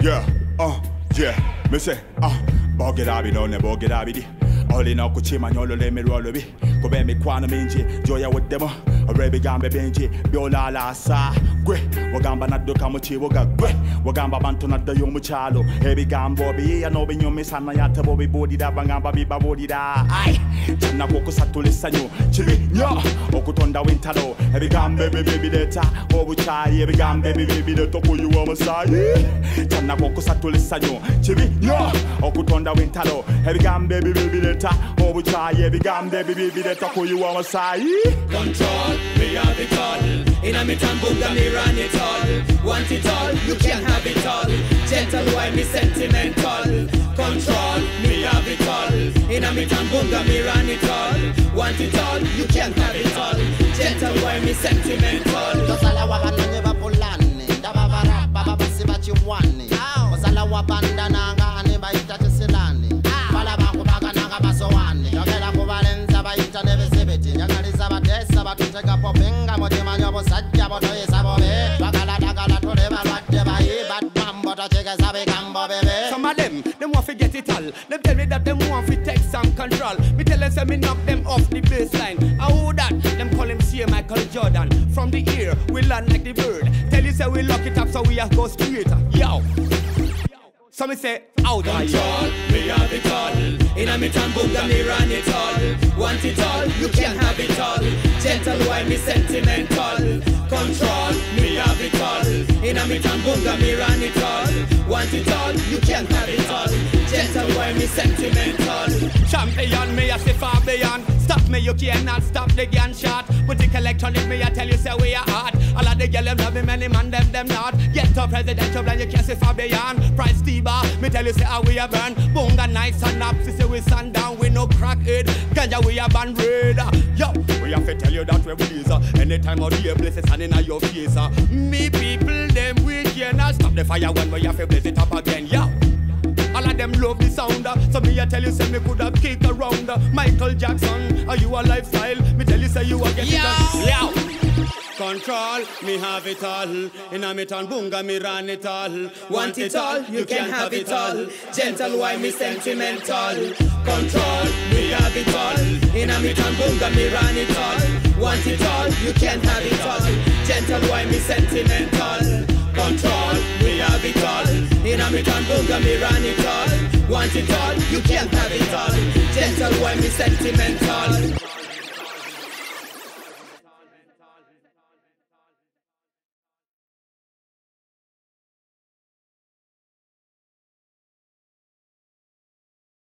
Yeah, uh, yeah, me say, uh, bogerabi no ne bogerabi di. olina okuchimanya olulimi lwolubi kuba emikwano mingi gyoya wuddemu olw'ebigambo ebingi byolalaasa gwe wagamba nadduka mu kibuga gwe. Wagamba abantu naddayo omukyalo ebigambo biyiya n'obinyumisa naye ate bobibuulira bagamba bibabuulira ai kyanaku okusatula essanyu kibi nnyo okutondawo entalo ebigambo ebibi bireeta obukyayi ebigambo ebibi bireeta okuyiwa omusaayi kyanaku okusatula essanyu kibi nnyo okutondawo entalo ebigambo ebibi bireeta obukyayi ebigambo ebibi bireeta okuyiwa omusaayi Control, have it all. In a me tambunga, me run it all. Want it all, you can't have it all. Gentle, why me sentimental? Control, me have it all. In a me tambunga, me run it all. Want it all, you can't have it all. Gentle, why me sentimental? tosala wabananye bapulane ndababarapa babasi bachiwane osala wabandananga ane bayita chisilane bala bakubakananga basowane yogera kubalenza bayita nebesebeti nyagalisa batesa batuteka popinga mutimanya obusajja botoyesa bobe twagaladagala tule balwadde bayi batmambo tochigeza bigambo bebe Some of them, them want to get it all. Them tell me that them want to take some control. Me tell them say me knock them off the baseline. How who that? Them call him C. Michael Jordan. From the ear, we land like the bird. Tell you say we lock it up so we have go straight. Yo. So me say, out of here. Control, me have it all. In a me tambunga, me run it all. Want it all, you can't have it all. Gentle, why me sentimental? In a me tambunga, me run it all. Want it all, you can't have it all. Gentle, why me sentimental? Champion, me a say far beyond. Stop me, you cannot stop the gunshot. But the electronic, me I tell you say we are hot. All of the girl them love me, many man them them not. Get to presidential plan, you can't say far beyond. Price T-bar, me tell you say how we are burn. Bunga nice and up, say we stand down, we no crack it. Ganja we a band red. Yo, we have to tell you that we uh. Anytime of the year, blessed and in your face. Me people, them we cannot stop the fire when we have to blaze it up again. Yo. All of them love the sound. uh, So me I tell you, say me coulda kick around. uh, Michael Jackson, are you a lifestyle? Me tell you, say you a get it. Control, me have it all. In a me town, bunga, me run it all. Want it all, you can have it all. Gentle, why me sentimental? Control, me have it all. In a me tambunga, me run it all. Want it all, you can have it all. Gentle, why me sentimental? Control, me have it all. In a me tambunga, me run it all. Want it all, you can have it all. Gentle, why me sentimental?